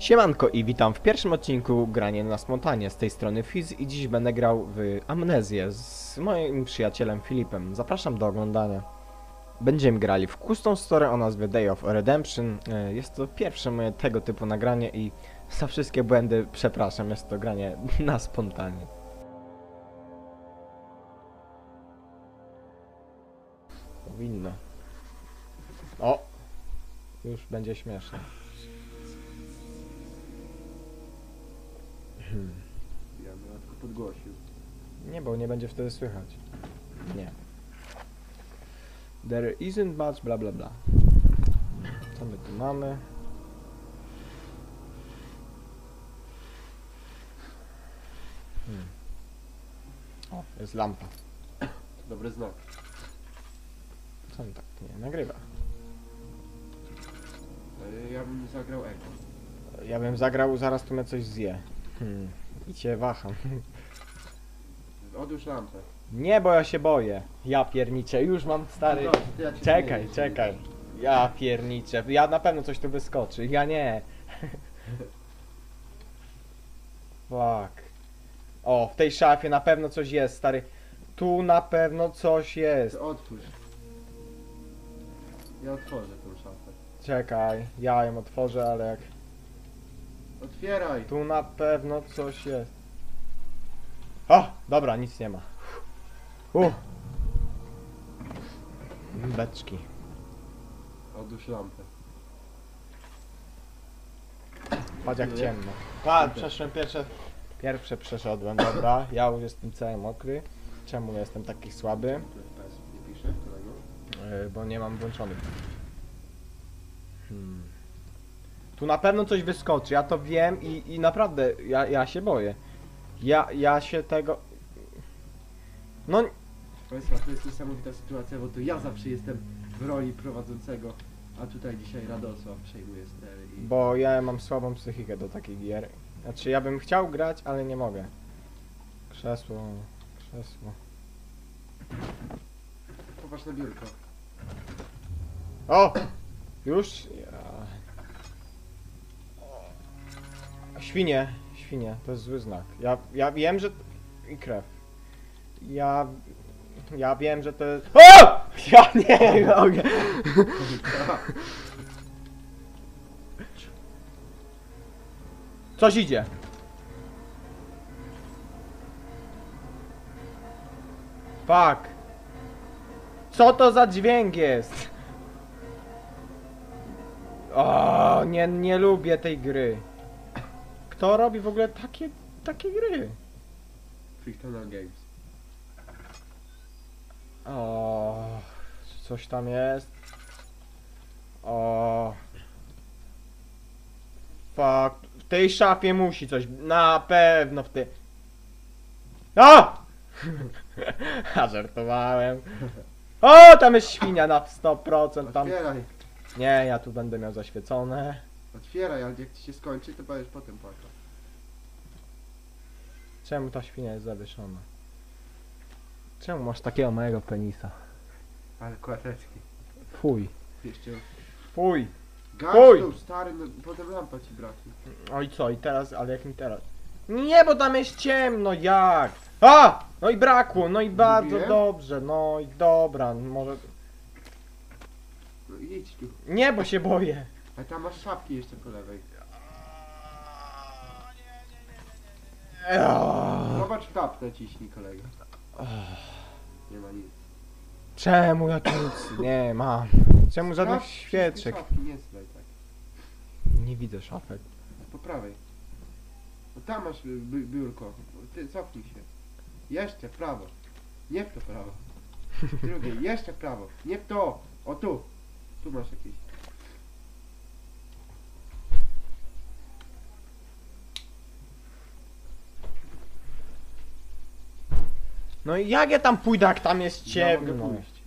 Siemanko i witam w pierwszym odcinku granie na spontanie. Z tej strony Fizz i dziś będę grał w Amnezję z moim przyjacielem Filipem. Zapraszam do oglądania. Będziemy grali w Custom Story o nazwie Day of Redemption. E, Jest to pierwsze moje tego typu nagranie i za wszystkie błędy przepraszam, jest to granie na spontanie. Powinno. O! Już będzie śmieszne. Ja bym tylko podgłosił. Nie, bo nie będzie wtedy słychać. Nie. There isn't much bla bla bla. Co my tu mamy? Hmm. O, jest lampa. To dobry znak. Co on tak nie nagrywa? Ale ja bym zagrał eko. Ja bym zagrał, zaraz tu mnie coś zje. Hmm. I cię waham. Odłóż lampę. Nie, bo ja się boję. Ja pierniczę, już mam stary... Dobrze, to ja ci Czekaj, czekaj. Ja pierniczę. Ja na pewno coś tu wyskoczy. Ja nie. Fuck. O, w tej szafie na pewno coś jest, stary. Tu na pewno coś jest. To otwórz. Ja otworzę tą szafę. Czekaj, ja ją otworzę, ale jak... Otwieraj! Tu na pewno coś jest. O, dobra, nic nie ma. Uh. Beczki. Odłóż lampę. Patrz jak ciemno. A, przeszłem pierwsze. Pierwsze przeszedłem, dobra. Ja już jestem cały mokry. Czemu jestem taki słaby? Tu FPS nie pisze, kolego? Yy, bo nie mam włączonych. Hmm. Tu na pewno coś wyskoczy, ja to wiem i, i naprawdę ja, ja się boję. Ja, ja się tego. No, Państwa, to jest niesamowita sytuacja, bo to ja zawsze jestem w roli prowadzącego, a tutaj dzisiaj Radosław przejmuje stery i... bo ja mam słabą psychikę do takich gier. Znaczy, ja bym chciał grać, ale nie mogę. Krzesło, krzesło. Popatrz na biurko. O! Już? Ja... Świnie, świnie, to jest zły znak. Ja, ja wiem, że... I krew. Ja... Ja wiem, że to jest... O! Ja nie mogę. Coś idzie. Fuck. Co to za dźwięk jest? O, nie, nie lubię tej gry. Kto robi w ogóle takie, takie gry? Frictional Games. O, coś tam jest. O. Fuck. W tej szafie musi coś. Na pewno w tej. A! A żartowałem. O, tam jest świnia na 100%. Tam. Otwieraj! Nie, ja tu będę miał zaświecone. Otwieraj, ale jak ci się skończy, to będziesz potem płakał. Czemu ta świnia jest zawieszona? Czemu masz takiego małego penisa? Ale kłateczki. Fuj. Jeszcze... Fuj. Gaś Chuj! tą stary, no, potem lampa ci braknie. O i co? I teraz, ale jakim teraz? Nie, bo tam jest ciemno, jak? A! No i brakło, no i bardzo Mówiłem? dobrze, no i dobra, może... No idź tu. Nie, bo się boję. A tam masz szafki jeszcze po lewej. Zobacz tap naciśnij kolega. Nie ma nic. Czemu ja tu nic nie mam? Czemu żadnych Sprawdź wszystkie świeczek? Szafki, nie tak. Nie widzę szafek. Po prawej. No tam masz bi- bi- biurko. Ty cofnij się. Jeszcze w prawo. Nie w to prawo. Drugie, jeszcze w prawo. Nie w to. O tu. Tu masz jakieś. No i jak ja tam pójdę, jak tam jest Ja mogę ciemno? pójść.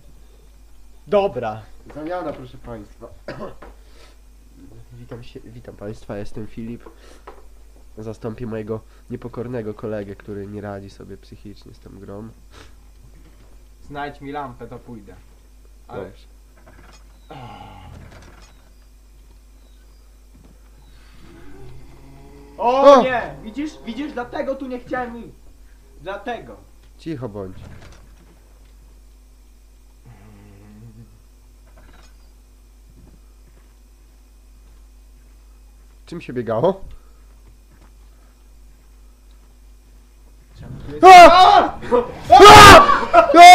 Dobra. Zamiana, proszę Państwa. Witam, się, witam Państwa, jestem Filip. Zastąpię mojego niepokornego kolegę, który nie radzi sobie psychicznie z tą grą. Znajdź mi lampę, to pójdę. Ale... Dobrze. O O! nie! Widzisz? Widzisz? Dlatego tu nie chciałem iść. Dlatego. Cicho bądź. Czym się biegało? A! A! A!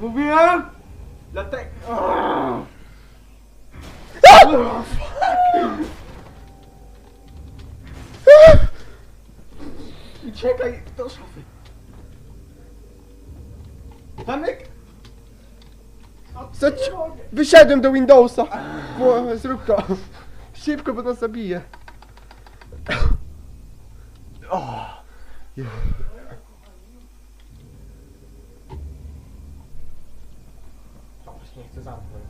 Mówiłem! Dlatego... Uciekaj do szafy. Tamek! Ci- Wysiadłem do Windowsa! Bo, zrób to! Szybko, bo nas zabije. O! To właśnie nie chcę zamknąć.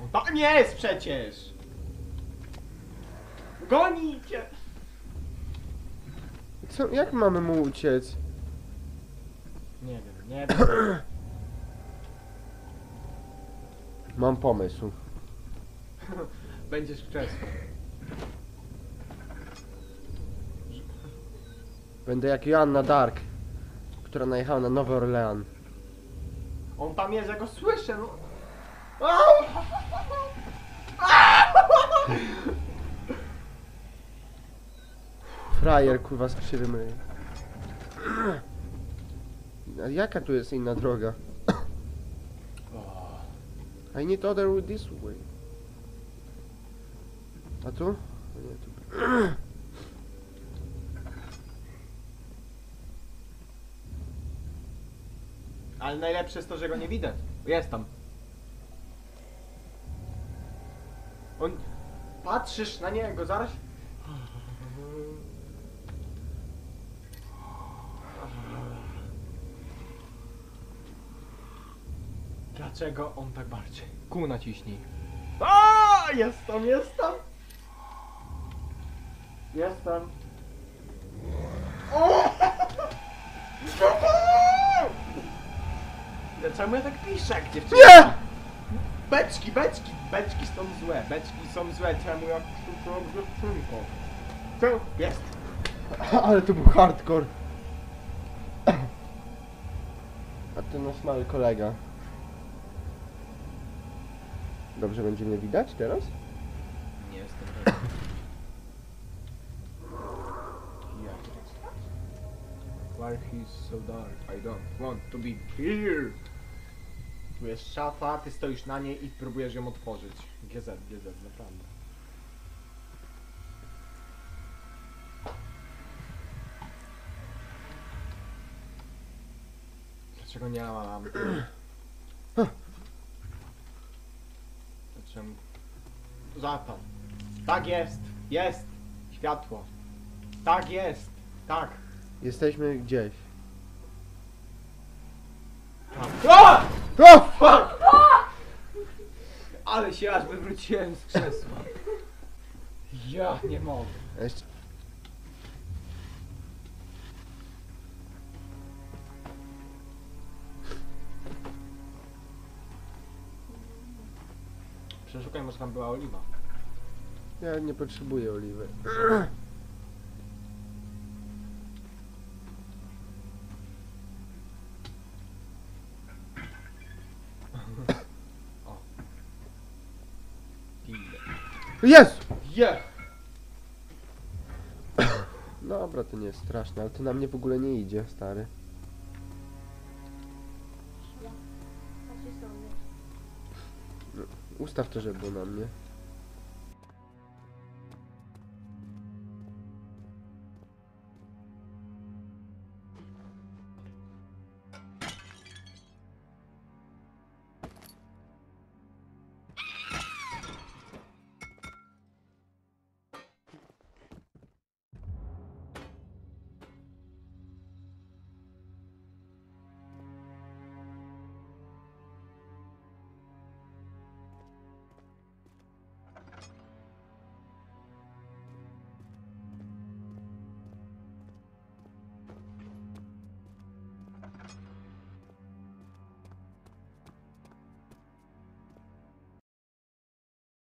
On tam jest przecież! Goni cię! Co, jak mamy mu uciec? Nie wiem, nie wiem. Mam pomysł. Będziesz krzesło. Będę jak Joanna Dark, która najechała na Nowy Orlean. On tam jest, ja go słyszę, no. Frajer, kurwa, z krzywym ryjem. A jaka tu jest inna droga? I need other route this way. A tu? Nie, tu. Ale najlepsze jest to, że go nie widać. Jest tam. On... Patrzysz na niego, zaraz... Dlaczego on tak bardziej? Kół naciśnij. A, jest tam, jest tam. Jest tam. O! Czemu ja tak piszę, jak dziewczyna? Nie! Beczki, beczki, beczki są złe, beczki są złe, czemu jak to dziewczynką? Co? Jest. Ale to był hardcore. A to nasz mały kolega. Dobrze będzie mnie widać teraz? Nie jestem pewien. Why he's so dark? I don't want to be here. Tu jest szafa, ty stoisz na niej i próbujesz ją otworzyć. GZ, GZ, naprawdę. Dlaczego nie mam? Dlaczego? Tak jest! Jest! Światło. Tak jest! Tak! Jesteśmy gdzieś. O! O! Fuck! Ale się aż wywróciłem z krzesła. Ja nie mogę. Jeszcze... Przeszukaj, może tam była oliwa. Ja nie potrzebuję oliwy. Jest! Je! Dobra, to nie jest straszne, ale to na mnie w ogóle nie idzie, stary. Ustaw to, żeby było na mnie.